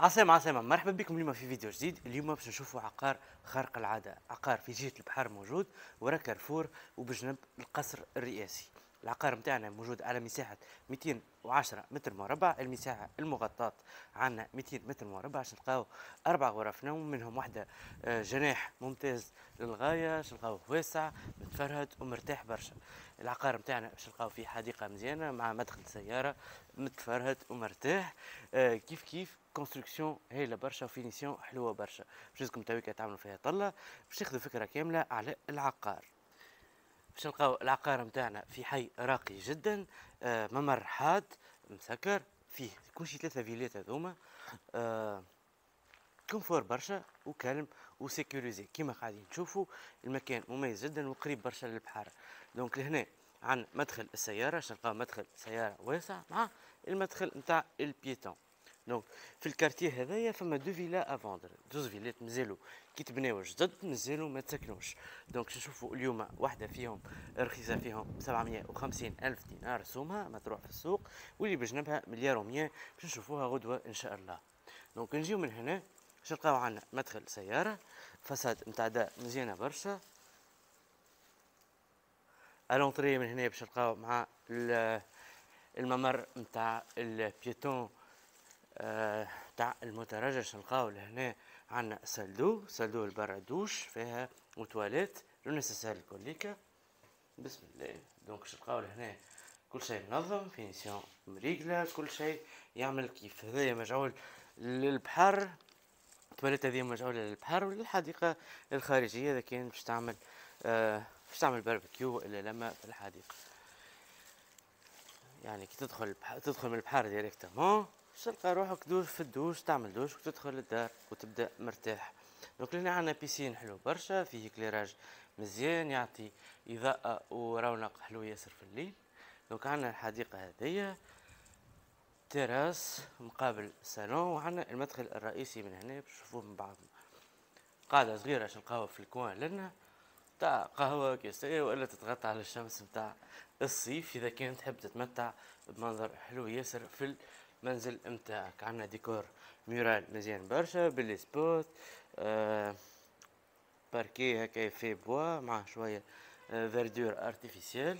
عسلامة عسلامة مرحبا بكم. اليوم في فيديو جديد. اليوم باش نشوفوا عقار خارق العادة. عقار في جهة البحر موجود ورا كارفور وبجنب القصر الرئاسي. العقار متاعنا موجود على مساحة 210 متر مربع. المساحة المغطاة عندنا 200 متر مربع. باش نلقاو أربع غرف نوم منهم واحدة آه، جناح ممتاز للغاية. باش نلقاوه واسع متفرهد ومرتاح برشا. العقار متاعنا باش نلقاو فيه حديقة مزيانة مع مدخل سيارة متفرهد ومرتاح. آه، كيف كيف؟ construction هايله برشا و finition حلوة برشا. باش لازمكم تويكا تعملوا فيها طلة باش تاخذوا فكرة كاملة على العقار. باش نلقاو العقار نتاعنا في حي راقي جدا آه ممر حاد مسكر فيه كل شيء ثلاثة فيلات هذوما آه confort برشا و calme و sécurisé. كيما قاعدين تشوفوا المكان مميز جدا وقريب برشا للبحر. donc لهنا عن مدخل السيارة باش نلقاو مدخل سيارة واسع مع المدخل نتاع ال piéton. donc في ال quartier هذايا فما deux villas à vendre زوز فيلات مازالوا كي تبناو جدد مازالوا ما تسكنوش. donc نشوفوا اليوم واحدة فيهم رخيصة فيهم 750 ألف دينار سومها ما تروح في السوق واللي بجنبها مليار و100 باش نشوفوها غدوة إن شاء الله. donc نجيو من هنا باش نلقاو عندنا مدخل سيارة فساد نتاع دا مزيانة برشا. الونطري من هنا باش نلقاو مع الممر نتاع البيتون تاع المترجش نلقاو لهنا عندنا سلدو. سلدو البرا دوش فيها وتواليت لو نيسيسير كوليكا. بسم الله. دونك نلقاو لهنا كل شيء منظم فينيسيون مريقلة كل شيء يعمل كيف. هذايا مجعول للبحر. التواليت هذه مجعولة للبحر وللحديقة الخارجية. إذا كان باش تعمل آه باش تعمل باربيكيو إلا لما في الحديقة. يعني كي تدخل تدخل من البحر directement تلقى روحك دوش في الدوش تعمل دوش وتدخل الدار وتبدأ مرتاح. donc هنا عندنا piscine حلو برشا فيه éclairage مزيان يعطي إضاءة ورونق حلو ياسر في الليل. donc عندنا الحديقة هذيا تراس مقابل الصالون وعندنا المدخل الرئيسي من هنا باش من بعضنا قاعدة صغيرة باش نلقاوها في ال coin لنا. تاع قهوة كاسية ولا تتغطى على الشمس نتاع الصيف. إذا كان تحب تتمتع بمنظر حلو ياسر في المنزل نتاعك عندنا décor mural مزيان برشا ب les spots آه باركي هكا في bois مع شوية آه verdure artificielle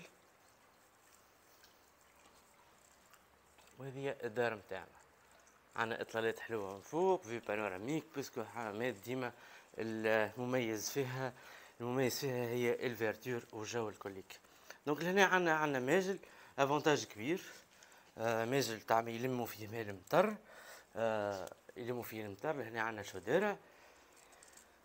وهذه الدار نتاعنا عندنا إطلالات حلوة من فوق في panoramique parce que حمامات ديما المميز فيها. المميز فيها هي ال verdure والجو الكليك donc لهنا عندنا عندنا ماجل avantage كبير. آه ماجل تاع يلموا فيه ماء المطر آه يلموا فيه المطر هنا عندنا chaudière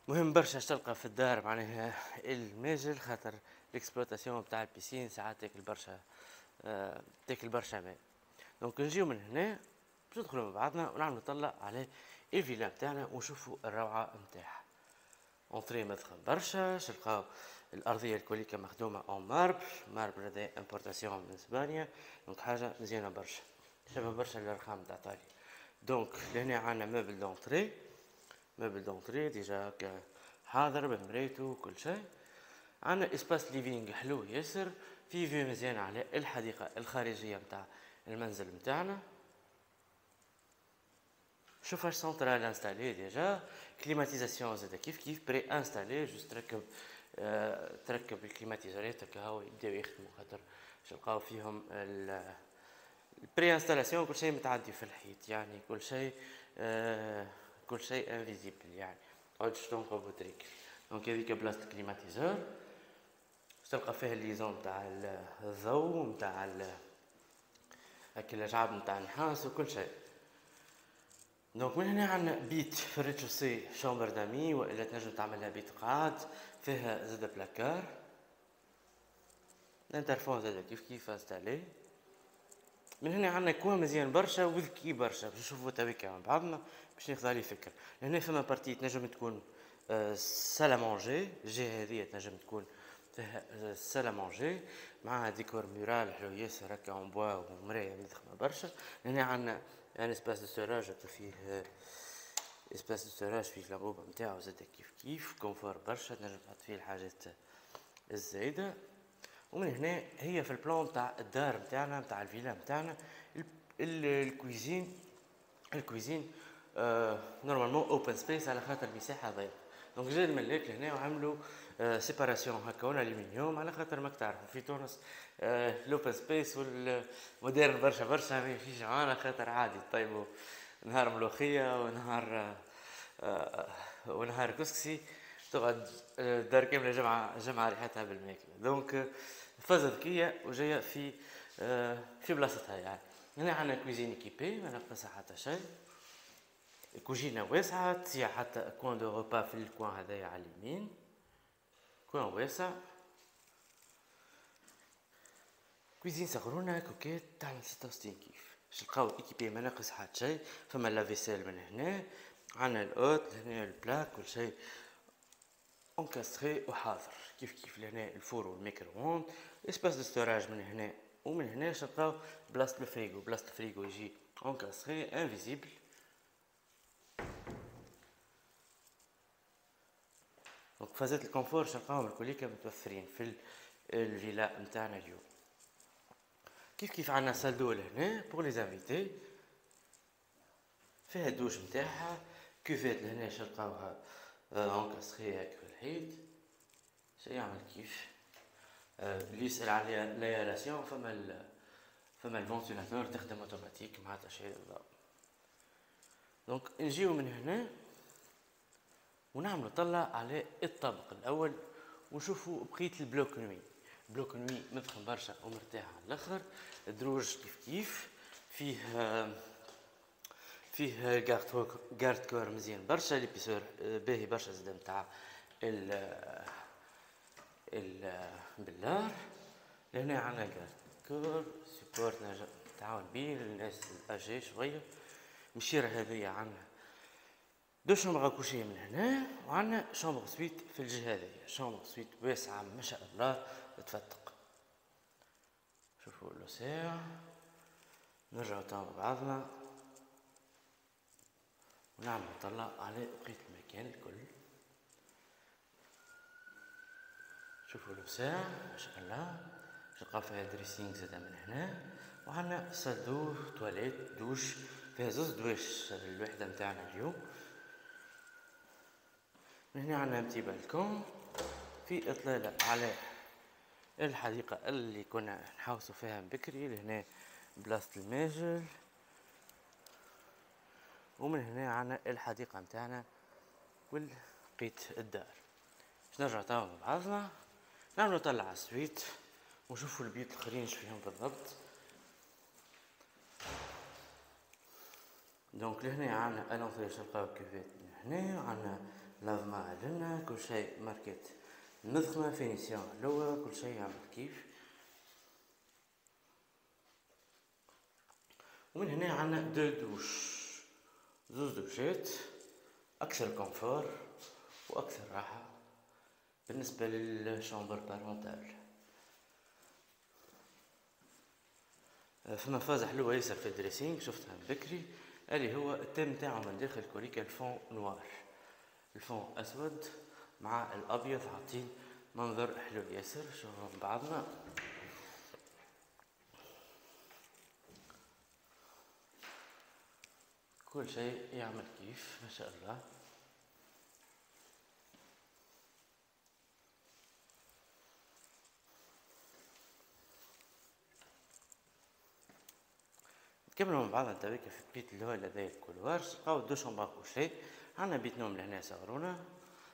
مهم برشا تلقى في الدار معناها الماجل خاطر ال exploitation تاع ال piscine ساعات تاكل برشا آه تاكل برشا ماء. donc نجيو من هنا باش ندخلوا مع بعضنا ونعملوا طلع على الفيلا نتاعنا ونشوفوا الروعة نتاعها entrée مدخل برشا تلقاو الأرضية الكوليكا مخدومة en marbre marbre هذا importation من إسبانيا. donc حاجة مزيانة برشا. شبه برشا الرخام تاع إيطاليا. donc لهنا عندنا meuble d'entrée meuble d'entrée déjà حاضر بمرايته وكل شيء. عندنا espace living حلو ياسر. في vue مزيان على الحديقة الخارجية نتاع المنزل نتاعنا chauffage central installé déjà. climatisation زاده كيف كيف. pré-installée juste تركب آه تركب ال climatiseur ات هكا هو يبداو يخدموا خاطر تلقاو فيهم ال pré-installation كل شيء متعدي في الحيط يعني كل شيء آه كل شيء invisible يعني تعودش تنقى بوتريك donc هذيك بلاصة ال climatiseur تلقى فيها ال liaison نتاع الضوء نتاع هكا الأجعاب نتاع النحاس وكل شيء. donc من هنا عندنا بيت في ال rez-de-chaussée chambre d'amis والا تنجم تعملها بيت قاعد فيها زاد بلاكار الانترفون زاد كيف كيف installé من هنا عندنا coin مزيان برشا وذكي برشا باش نشوفو تويكا مع بعضنا باش ناخذ عليه فكر هنا فما partie تنجم تكون salle à manger الجهه هذه تنجم تكون فيها salle à manger معها décor mural حلو ياسر هكا en bois ومرايه مدخمه برشا هنا عندنا un espace de storage فيه espace de storage فيه لابوبه نتاعو زاد كيف كيف confort برشا تنجم تحط فيه الحاجات الزايده ومن هنا هي في ال plan تاع الدار نتاعنا نتاع الفيلا نتاعنا ال cuisine ال cuisine normalement open space على خاطر المساحه ضيقه donc جا الملاك لهنا وعملوا séparation هكا en aluminium على خاطر ماك تعرفوا في تونس ال open space وال moderne برشا برشا ما يمشيش معانا خاطر عادي طيبوا. نهار ملوخية ونهار ونهار كسكسي تقعد دار كاملة جمعة جمعة ريحتها بالماكلة. donc فازة ذكية وجاية في في بلاصتها يعني. هنا عندنا cuisine équipée ما ناقصها حتى شيء. كوجينة واسعة تسيع حتى coin de repas في ال coin هذايا على اليمين. coin واسع cuisine صغرونا coquette تاع ستة وستين كيف باش نلقاو équipée ما ناقص حتى شيء فما lave-vaisselle من هنا عندنا ال hotte هنا ال plaque كل شيء encastrée وحاضر كيف كيف لهنا ال four وال micro-ondes espace de storage من هنا ومن هنا نلقاو بلاصة الفريغو بلاصة الفريغو يجي encastré invisible donc فازات ال confort نلقاهم الكليكا متوفرين في الفيلا نتاعنا اليوم. كيف كيف عندنا salle d'eau هنا pour les invités فيها الدوش نتاعها cuvette لهنا نلقاوها encastrée هاك في الحيط. شي يعمل كيف؟ اللي يسأل على l'aération فما ال فما ال ventilateur تخدم أوتوماتيك مع تشعيل donc نجيو من هنا. ونعملوا طلع على الطابق الأول ونشوفوا بقية ال bloc nuit bloc nuit مدخن برشا ومرتاح على الأخر الدروج كيف كيف فيه فيه garde-corps مزيان برشا l'épaisseur باهي برشا زاد نتاع ال ال باللار. لهنا عندنا garde-corps support نتعاون بيه للناس الاجي شوية. مشيرة هذيا عندنا deux chambres à coucher من هنا وعندنا chambre suite في الجهة هذيا chambre suite واسعة ما شاء الله تفتق. شوفوا لوسيع نرجعوا تاع بعضنا. ونعمل نطلع على بقية المكان الكل. شوفوا لوسيع ما شاء الله. نلقاو فيها دريسينغ زادا من هنا. وعندنا صدور تواليت دوش. فيها زوز دواش الوحدة متاعنا اليوم. هنا بتي بالكون في اطلالة على الحديقة اللي كنا نحوسوا فيها بكري لهنا بلاصة الماجل ومن هنا عنا الحديقة متاعنا والقيت الدار. باش نرجع توا مع بعضنا نعملو طلع السويت ونشوفوا البيوت الآخرين فيهم بالضبط. دونك لهنا عنا الانطري نلقاو كيفات هنا عنا لافما لنا كل شيء ماركت نضخمة فينيسيون لوا كل شيء يعمل كيف ومن هنا عنا دو دوش زوز دوشات أكثر كونفور وأكثر راحة بالنسبة للشامبر بارونتال فما فازة حلوة ياسر في الدريسينغ شفتها بكري اللي هو التام تاعو من داخل كوريكا الفون نوار الفون أسود مع الأبيض. عاطين منظر حلو ياسر. شوفوا بعضنا. كل شيء يعمل كيف ما شاء الله. نكملوا مع بعضنا تويكا في البيت اللي هو لدي ال couloir. لقاو deux chambres à coucher عندنا بيت نوم لهنا صغرونا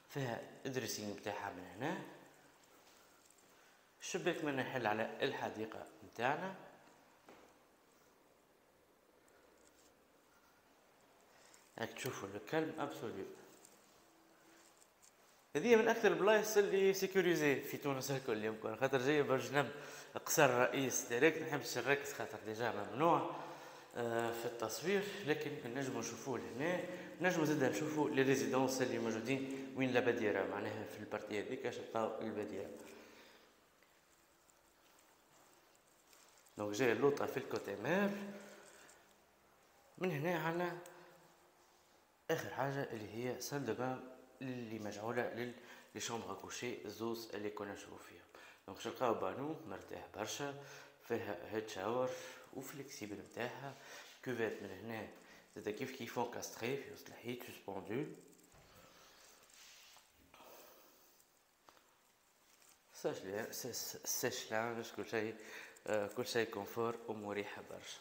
فيها ال dressing بتاعها من هنا. الشباك من يحل على الحديقة متاعنا. هاك تشوفوا ال calme absolu هذه من أكثر البلايص اللي sécurisées في تونس الكل يمكن خاطر جاية برجنب قصر الرئيس direct. نحبش نركز خاطر déjà ممنوع. في التصوير لكن نجمو نشوفوه هنا نجمو زادا نشوفو les résidences اللي موجودين وين لا بديره معناها في ال partie هذيك شطاو البديره donc جاي اللوطة في ال côté mer. من هنا عنا آخر حاجة اللي هي salle de bain اللي مجعولة لل les chambres à coucher الزوز اللي كنا نشوفو فيها. donc نلقاو بانو مرتاح برشا فيها head shower. و flexible نتاعها cuvette من هنا زاد كيف كيف encastré في وسط الحيط suspendu sèche-linge كل شيء كل شيء confort ومريحه برشا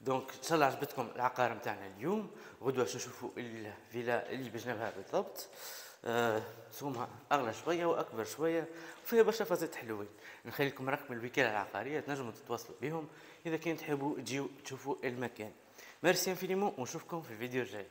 donc ان شاء الله عجبتكم العقار نتاعنا اليوم غدوه تشوفوا الفيلا اللي بجنبها بالضبط سومها أغلى شوية وأكبر شوية. وفيها برشا فازات حلوين. نخلي لكم رقم الوكالة العقارية تنجموا تتواصلوا بهم. إذا كان تحبوا تجيو تشوفوا المكان. merci infiniment ونشوفكم في الفيديو الجاي